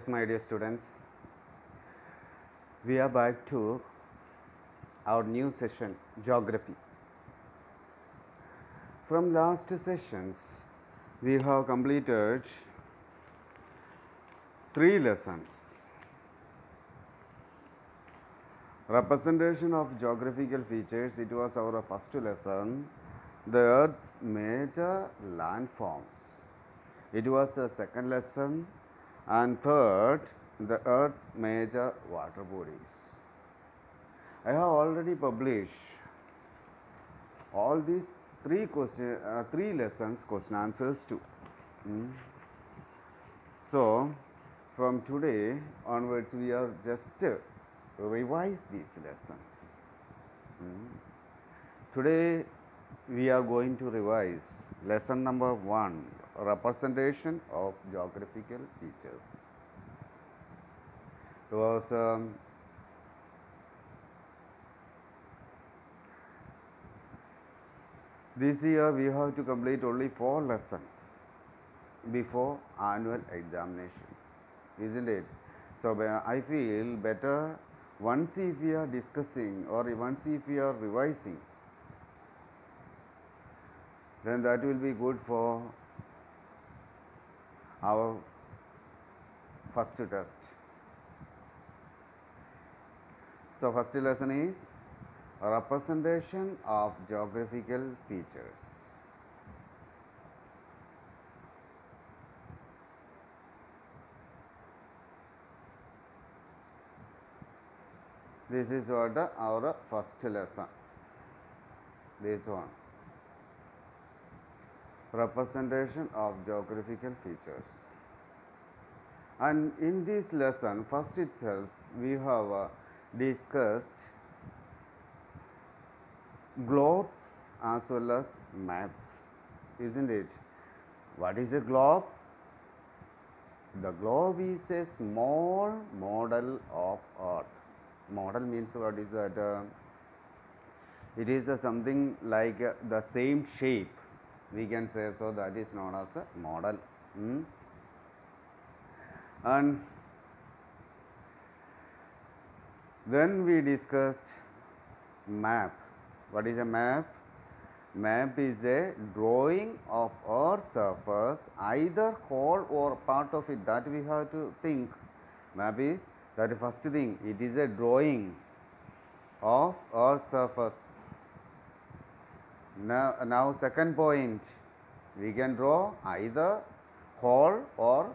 Yes, my dear students, we are back to our new session, Geography. From last two sessions, we have completed three lessons. Representation of geographical features, it was our first lesson. The Earth's major landforms. It was a second lesson. And third, the Earth's major water bodies. I have already published all these three question, uh, three lessons question answers too. Mm. So, from today onwards, we are just uh, revise these lessons. Mm. Today, we are going to revise lesson number one representation of geographical features. Was um, this year we have to complete only four lessons before annual examinations, isn't it? So, I feel better once if we are discussing or once if we are revising then that will be good for our first test. So, first lesson is representation of geographical features. This is what our first lesson. This one representation of geographical features. And in this lesson, first itself, we have uh, discussed globes as well as maps, isn't it? What is a globe? The globe is a small model of Earth. Model means what is that? Uh, it is uh, something like uh, the same shape we can say so that is known as a model. Hmm? And then we discussed map. What is a map? Map is a drawing of Earth's surface, either whole or part of it that we have to think. Map is that first thing, it is a drawing of Earth's surface now, now second point, we can draw either whole or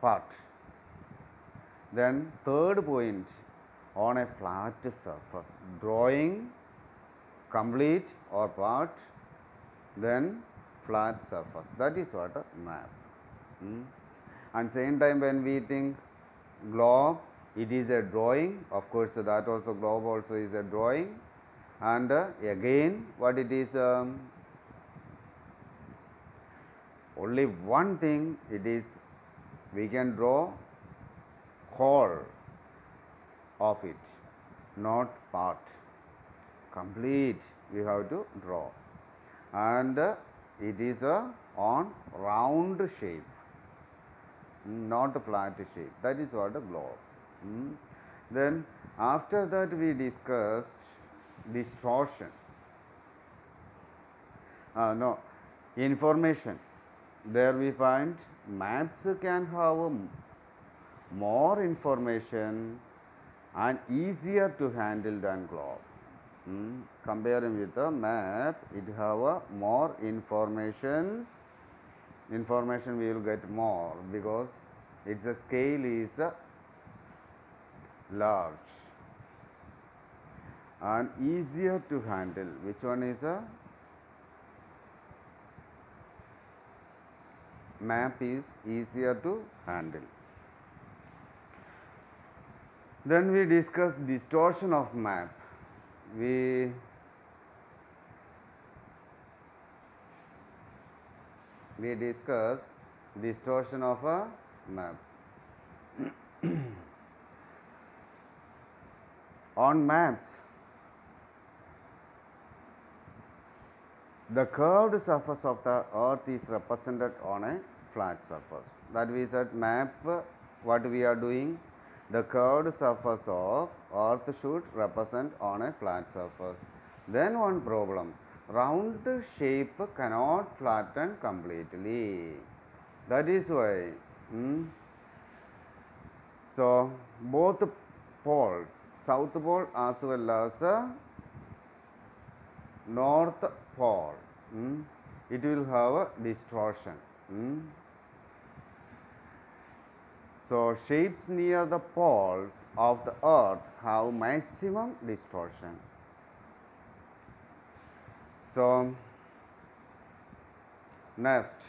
part. Then third point, on a flat surface, drawing complete or part, then flat surface. That is what a map. Hmm. And same time when we think globe, it is a drawing. Of course, that also globe also is a drawing and uh, again what it is um, only one thing it is we can draw whole of it not part. Complete we have to draw. And uh, it is a on round shape not flat shape. That is what a globe mm. then after that we discussed distortion. Uh, no, information. There we find maps can have more information and easier to handle than globe. Hmm. Comparing with the map, it have a more information. Information we will get more because its a scale is uh, large and easier to handle. Which one is a map is easier to handle. Then we discuss distortion of map. We we discussed distortion of a map. On maps, the curved surface of the earth is represented on a flat surface. That we said map what we are doing? The curved surface of earth should represent on a flat surface. Then one problem, round shape cannot flatten completely. That is why. hmm, so, both poles, south pole as well as north pole, hmm, it will have a distortion. hmm. So, shapes near the poles of the earth have maximum distortion. So, next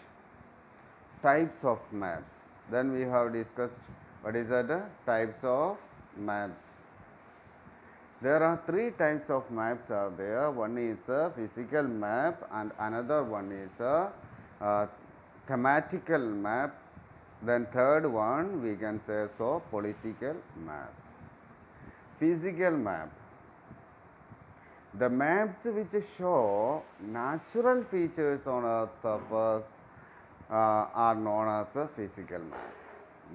types of maps. Then we have discussed what is uh, types of maps. There are three types of maps are there. One is a physical map and another one is a, uh thematical map. Then third one we can say so political map. Physical map. The maps which show natural features on Earth's surface uh, are known as a physical map.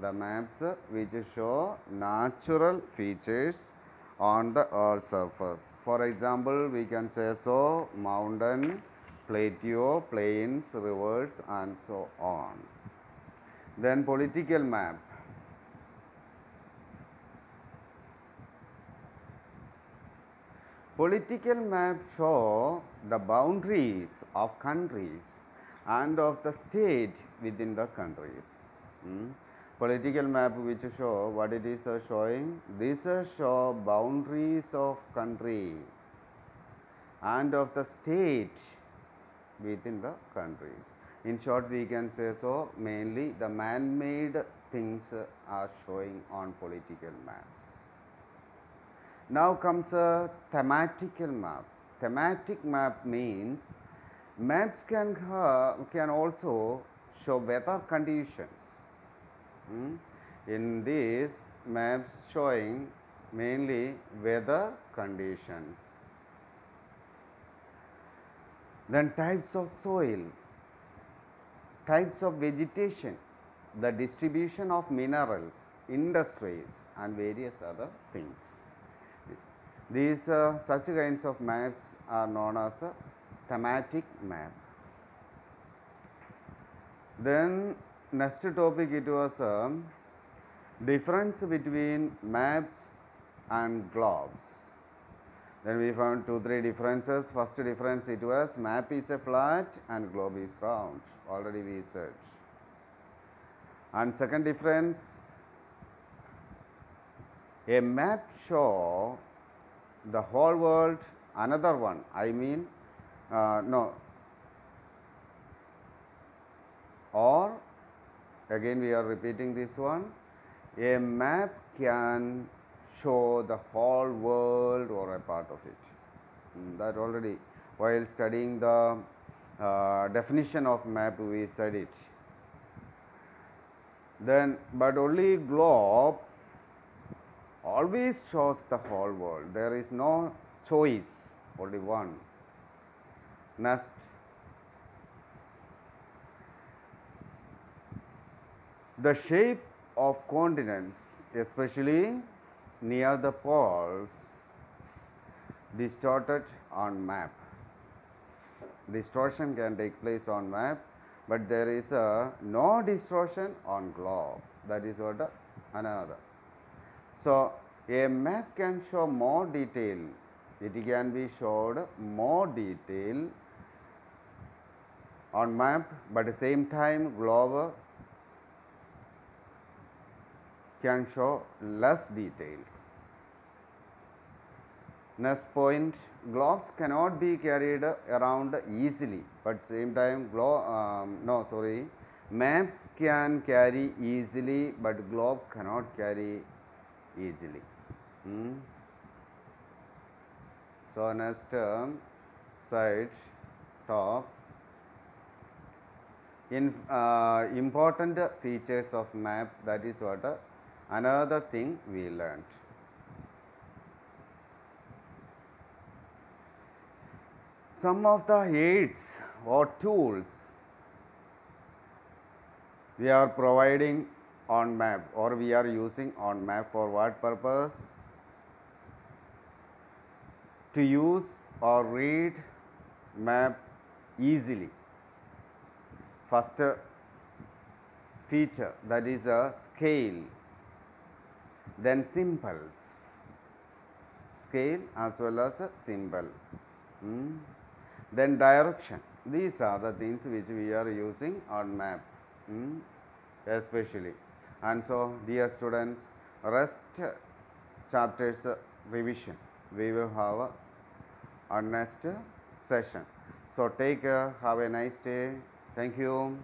The maps which show natural features on the earth surface. For example, we can say so mountain, plateau, plains, rivers and so on. Then political map. Political map show the boundaries of countries and of the state within the countries. Hmm. Political map which show what it is uh, showing? These uh, show boundaries of country and of the state within the countries. In short, we can say so mainly the man-made things uh, are showing on political maps. Now comes a thematical map. Thematic map means maps can ha- can also show weather conditions. Hmm? In these maps showing mainly weather conditions. Then types of soil, types of vegetation, the distribution of minerals, industries and various other things. These uh, such kinds of maps are known as a thematic map. Then next topic it was um, difference between maps and globes. Then we found two three differences. First difference it was map is a flat and globe is round. Already we said. And second difference, a map show the whole world. Another one, I mean, uh, no, or again we are repeating this one. A map can show the whole world or a part of it. Mm, that already while studying the uh, definition of map we said it. Then but only globe always shows the whole world. There is no choice only one. Next the shape of continents especially near the poles distorted on map. Distortion can take place on map but there is a no distortion on globe. That is what another. So a map can show more detail. It can be showed more detail on map but at the same time globe can show less details. Next point, globes cannot be carried around easily, but same time um, no sorry, maps can carry easily, but globe cannot carry easily. Hmm? So next um, side top in uh, important features of map that is what uh, another thing we learnt. Some of the aids or tools we are providing on map or we are using on map for what purpose? To use or read map easily. First uh, feature that is a scale, then symbols, scale as well as a symbol. Hmm? Then direction. These are the things which we are using on map, hmm? especially. And so, dear students, rest chapters revision we will have uh, on next session. So, take care, have a nice day. Thank you.